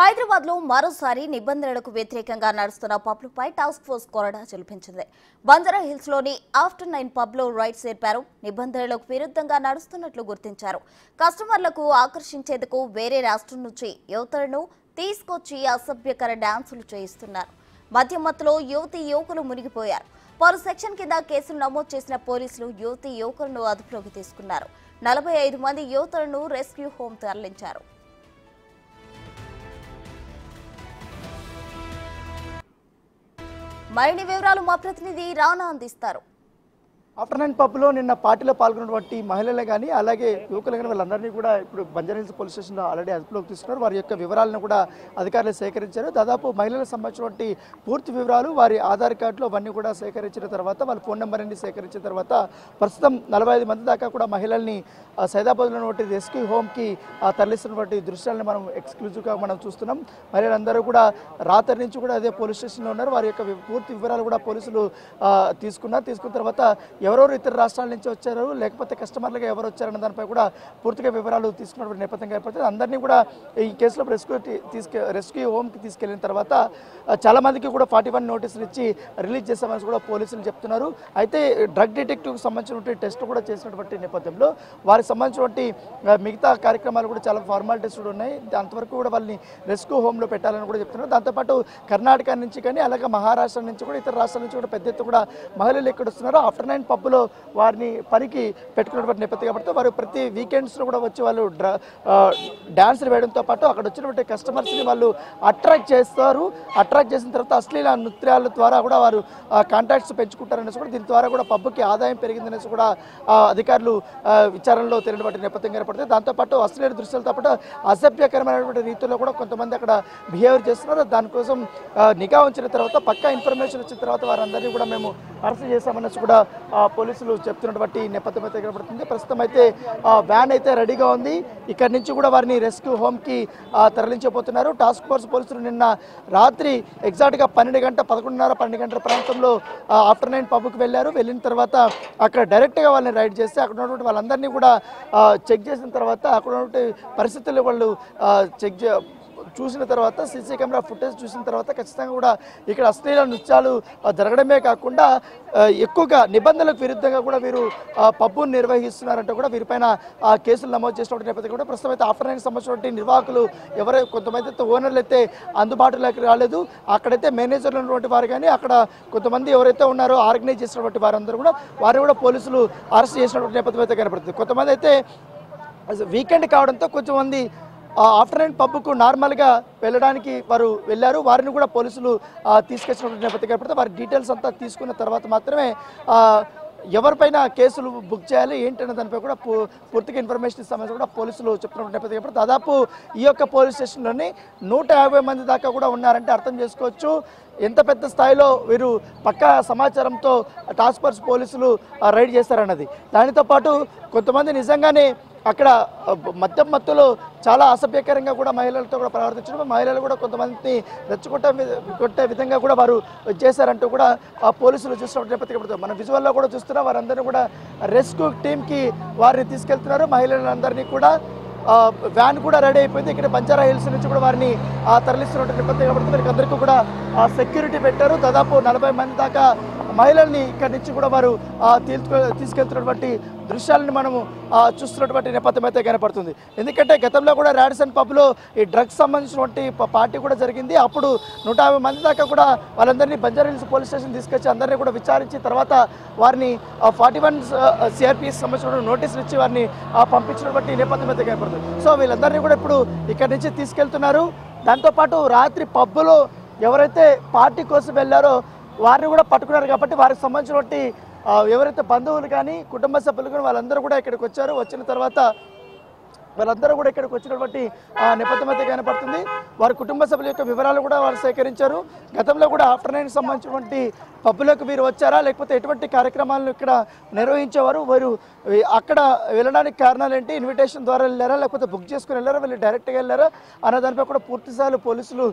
హైదరాబాద్లో మరోసారి నిబంధనలకు వ్యతిరేకంగా నడుస్తున్న పబ్లపై టాస్క్ ఫోర్స్ కొరడా చూపించింది బంజారా హిల్స్లోని ఆఫ్టర్ నైన్ పబ్లో రైడ్స్ ఏర్పారు. నిబంధనలకు విరుద్ధంగా నడుస్తున్నట్లు గుర్తించారు. కస్టమర్లకు ఆకర్షించేందుకు వేరే రాష్ట్రం నుంచి యువతలను తీసుకొచ్చి అసభ్యకర డాన్సులు చేయిస్తున్నారు. మధ్య మత్తులో యువతి యువకులు మునిగిపోయారు. పలు సెక్షన్ కింద కేసులు నమోదు చేసిన పోలీసులు యువతి యువకులను అదుపులోకి తీసుకున్నారు. నలభై ఐదు మంది యువతులను రెస్క్యూ హోం తరలించారు. మరిన్ని వివరాలు మా ప్రతినిధి రానా అందిస్తారు. ఆఫ్టర్నూన్ పబ్లో నిన్న పార్టీలో పాల్గొన్నటువంటి మహిళలే కానీ అలాగే యువకులు కానీ వాళ్ళందరినీ కూడా ఇప్పుడు బంజారాహిల్స్ పోలీస్ స్టేషన్లో ఆల్రెడీ అదుపులోకి తీసుకున్నారు. వారి యొక్క వివరాలను కూడా అధికారులు సేకరించారు. దాదాపు మహిళలకు సంబంధించినటువంటి పూర్తి వివరాలు వారి ఆధార్ కార్డులు అవన్నీ కూడా సేకరించిన తర్వాత వాళ్ళ ఫోన్ నెంబర్ అన్ని సేకరించిన తర్వాత ప్రస్తుతం నలభై ఐదు మంది దాకా కూడా మహిళల్ని సైదాబాద్లో ఉన్నటువంటి రెస్క్యూ హోమ్కి తరలిస్తున్నటువంటి దృశ్యాలను మనం ఎక్స్క్లూజివ్గా మనం చూస్తున్నాం. మహిళలందరూ కూడా రాత్రి నుంచి కూడా అదే పోలీస్ స్టేషన్లో ఉన్నారు. వారి యొక్క పూర్తి వివరాలు కూడా పోలీసులు తీసుకున్నారు. తీసుకున్న తర్వాత ఎవరెవరు ఇతర రాష్ట్రాల నుంచి వచ్చారు లేకపోతే కస్టమర్లుగా ఎవరు వచ్చారన్న దానిపై కూడా పూర్తిగా వివరాలు తీసుకున్నటువంటి నేపథ్యంగా ఏర్పడుతుంది. అందరినీ కూడా ఈ కేసులో రెస్క్యూ తీసుకె రెస్క్యూ హోమ్కి తీసుకెళ్ళిన తర్వాత చాలామందికి చాలా మందికి కూడా ఫార్టీ వన్ నోటీసులు ఇచ్చి రిలీజ్ చేశామని కూడా పోలీసులు చెప్తున్నారు. అయితే డ్రగ్ డిటెక్టివ్కి సంబంధించినటువంటి టెస్ట్ కూడా చేసినటువంటి నేపథ్యంలో వారికి సంబంధించినటువంటి మిగతా కార్యక్రమాలు కూడా చాలా ఫార్మాలిటీస్ కూడా ఉన్నాయి. అంతవరకు కూడా వాళ్ళని రెస్క్యూ హోమ్లో పెట్టాలని కూడా చెప్తున్నారు. దాంతోపాటు కర్ణాటక నుంచి కానీ అలాగే మహారాష్ట్ర నుంచి కూడా ఇతర రాష్ట్రాల నుంచి కూడా పెద్ద ఎత్తున కూడా మహిళలు ఇక్కడ వస్తున్నారు ఆఫ్టర్ నైన్ పబ్లో వారిని పనికి పెట్టుకున్నటువంటి నేపథ్యం కాబట్టి వారు ప్రతి వీకెండ్స్లో కూడా వచ్చి వాళ్ళు డ్రా డ్యాన్సులు వేయడంతో పాటు అక్కడ వచ్చినటువంటి కస్టమర్స్ని వాళ్ళు అట్రాక్ట్ చేస్తారు. అట్రాక్ట్ చేసిన తర్వాత అశ్లీల నృత్యాల ద్వారా కూడా వారు కాంటాక్ట్స్ పెంచుకుంటారనేసి కూడా దీని ద్వారా కూడా పబ్కి ఆదాయం పెరిగిందనేసి కూడా అధికారులు విచారణలో తెలియనటువంటి నేపథ్యం ఏర్పడుతుంది. దాంతోపాటు అశ్లీల దృశ్యాలతో పాటు అసభ్యకరమైనటువంటి రీతిలో కూడా కొంతమంది అక్కడ బిహేవియర్ చేస్తున్నారు. దానికోసం నిఘా ఉంచిన తర్వాత పక్కా ఇన్ఫర్మేషన్ వచ్చిన తర్వాత వారందరినీ కూడా మేము అరెస్ట్ చేశామనేసి కూడా పోలీసులు చెప్తున్నటువంటి నేపథ్యం అయితే కనబడుతుంది. ప్రస్తుతం అయితే వ్యాన్ అయితే రెడీగా ఉంది. ఇక్కడి నుంచి కూడా వారిని రెస్క్యూ హోమ్కి తరలించబోతున్నారు. టాస్క్ ఫోర్స్ పోలీసులు నిన్న రాత్రి ఎగ్జాక్ట్గా పన్నెండు గంట పదకొండున్నర పన్నెండు గంటల ప్రాంతంలో ఆఫ్టర్ నైన్ పబ్కి వెళ్ళారు. వెళ్ళిన తర్వాత అక్కడ డైరెక్ట్గా వాళ్ళని రైడ్ చేస్తే అక్కడ ఉన్నటువంటి వాళ్ళందరినీ కూడా చెక్ చేసిన తర్వాత అక్కడ ఉన్నటువంటి పరిస్థితుల్లో వాళ్ళు చెక్ చే చూసిన తర్వాత సీసీ కెమెరా ఫుటేజ్ చూసిన తర్వాత ఖచ్చితంగా కూడా ఇక్కడ అశ్లీల నృత్యాలు జరగడమే కాకుండా ఎక్కువగా నిబంధనలకు విరుద్ధంగా కూడా వీరు పబ్బును నిర్వహిస్తున్నారంటే కూడా వీరిపైన కేసులు నమోదు చేసినటువంటి నేపథ్యం కూడా ప్రస్తుతం అయితే ఆఫ్టర్ నైన్ సంబంధించినటువంటి నిర్వాహకులు ఎవరై కొంతమంది అయితే ఓనర్లు అయితే అందుబాటులోకి రాలేదు. అక్కడైతే మేనేజర్లు ఉన్నటువంటి వారు కానీ అక్కడ కొంతమంది ఎవరైతే ఉన్నారో ఆర్గనైజ్ చేసినటువంటి వారందరూ కూడా వారిని కూడా పోలీసులు అరెస్ట్ చేసినటువంటి నేపథ్యం అయితే కనపడుతుంది. కొంతమంది అయితే వీకెండ్ కావడంతో కొంచెం మంది ఆఫ్టర్నూన్ పబ్కు నార్మల్గా వెళ్ళడానికి వారు వెళ్ళారు. వారిని కూడా పోలీసులు తీసుకొచ్చినటువంటి నేపథ్యం ఏర్పడితే వారి డీటెయిల్స్ అంతా తీసుకున్న తర్వాత మాత్రమే ఎవరిపైన కేసులు బుక్ చేయాలి ఏంటనే దానిపై కూడా పూ- పూర్తిగా ఇన్ఫర్మేషన్ ఇస్తామని కూడా పోలీసులు చెప్తున్న నేపథ్యం ఏర్పడి దాదాపు ఈ యొక్క పోలీస్ స్టేషన్లోని నూట యాభై మంది దాకా కూడా ఉన్నారంటే అర్థం చేసుకోవచ్చు. ఎంత పెద్ద స్థాయిలో వీరు పక్కా సమాచారంతో టాస్క్ ఫోర్స్ పోలీసులు రైడ్ చేస్తారన్నది. దానితో పాటు కొంతమంది నిజంగానే అక్కడ మద్యం మత్తులో చాలా అసభ్యకరంగా కూడా మహిళలతో కూడా ప్రవర్తించడం మహిళలు కూడా కొంతమందిని రెచ్చగొట్టే కొట్టే విధంగా కూడా వారు చేశారంటూ కూడా ఆ పోలీసులు చూసినప్పుడు నేపథ్యం మన విజువల్లో కూడా చూస్తున్నాం వారందరినీ కూడా రెస్క్యూ టీంకి వారిని తీసుకెళ్తున్నారు. మహిళలందరినీ కూడా వ్యాన్ కూడా రెడీ అయిపోయింది. ఇక్కడ బంజారా హిల్స్ నుంచి కూడా వారిని ఆ, తరలిస్తున్నటువంటి నేపథ్యం కాబట్టి వీరికి అందరికీ కూడా ఆ, సెక్యూరిటీ పెట్టారు. దాదాపు నలభై మంది దాకా మహిళల్ని ఇక్కడి నుంచి కూడా వారు తీసుకెళ్తున్నటువంటి దృశ్యాలను మనము చూస్తున్నటువంటి నేపథ్యం అయితే కనపడుతుంది. ఎందుకంటే గతంలో కూడా రాడిసన్ పబ్లో ఈ డ్రగ్స్ సంబంధించినటువంటి పార్టీ కూడా జరిగింది. అప్పుడు నూట యాభై మంది దాకా కూడా వాళ్ళందరినీ బంజారా హిల్స్ పోలీస్ స్టేషన్ తీసుకొచ్చి అందరినీ కూడా విచారించి తర్వాత వారిని ఫార్టీ వన్ సిఆర్పిఎస్ సంబంధించిన నోటీసులు ఇచ్చి వారిని ఆ, పంపించినటువంటి నేపథ్యం అయితే కనపడుతుంది. సో వీళ్ళందరినీ కూడా ఇప్పుడు ఇక్కడి నుంచి తీసుకెళ్తున్నారు. దాంతోపాటు రాత్రి పబ్బులో ఎవరైతే పార్టీ కోసం వెళ్ళారో వారిని కూడా పట్టుకున్నారు కాబట్టి వారికి సంబంధించినటువంటి ఎవరైతే బంధువులు కానీ కుటుంబ సభ్యులు కానీ వాళ్ళందరూ కూడా ఇక్కడికి వచ్చారు. వచ్చిన తర్వాత వాళ్ళందరూ కూడా ఇక్కడికి వచ్చినటువంటి నేపథ్యం అయితే కనపడుతుంది. వారి కుటుంబ సభ్యుల యొక్క వివరాలు కూడా వారు సేకరించారు. గతంలో కూడా ఆఫ్టర్ నైన్ సంబంధించినటువంటి పబ్బులకు మీరు వచ్చారా? లేకపోతే ఎటువంటి కార్యక్రమాలను ఇక్కడ నిర్వహించేవారు? వారు అక్కడ వెళ్ళడానికి కారణాలు ఏంటి? ఇన్విటేషన్ ద్వారా వెళ్ళారా? లేకపోతే బుక్ చేసుకుని వెళ్ళారా? వీళ్ళు డైరెక్ట్గా వెళ్ళారా? అన్న దానిపై కూడా పూర్తి పోలీసులు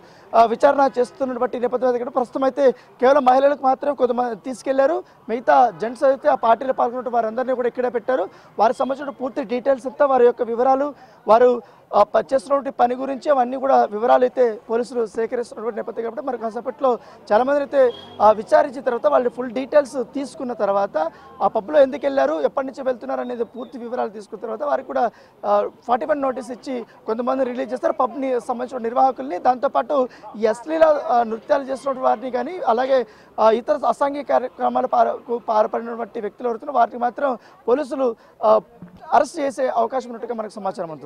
విచారణ చేస్తున్న బట్టి నేపథ్యం ప్రస్తుతం అయితే కేవలం మహిళలకు మాత్రమే కొంతమంది తీసుకెళ్ళారు. మిగతా జెంట్స్ అయితే ఆ పార్టీలో పాల్గొన్న వారందరినీ కూడా ఇక్కడే పెట్టారు. వారికి సంబంధించిన పూర్తి డీటెయిల్స్ అంతా వారి యొక్క వివరాలు వారు చేస్తున్నటువంటి పని గురించి అవన్నీ కూడా వివరాలు అయితే పోలీసులు సేకరిస్తున్నటువంటి నేపథ్యం కాబట్టి మరి కాసేపట్లో చాలా మంది అయితే విచారించిన తర్వాత వాళ్ళు ఫుల్ డీటెయిల్స్ తీసుకున్న తర్వాత ఆ పబ్లో ఎందుకు వెళ్ళారు ఎప్పటి నుంచి వెళ్తున్నారు అనేది పూర్తి వివరాలు తీసుకున్న తర్వాత వారికి కూడా ఫార్టీ వన్ నోటీస్ ఇచ్చి కొంతమంది రిలీజ్ చేస్తారు. పబ్ని సంబంధించిన నిర్వాహకుల్ని దాంతోపాటు ఈ అశ్లీల నృత్యాలు చేస్తున్న వారిని కానీ అలాగే ఇతర అసాంఘిక కార్యక్రమాలు పారకు పాల్పడినటువంటి వ్యక్తులు ఎవరుతున్నారు వారికి మాత్రం పోలీసులు అరెస్ట్ చేసే అవకాశం ఉన్నట్టుగా మనకు సమాచారం అందుతుంది.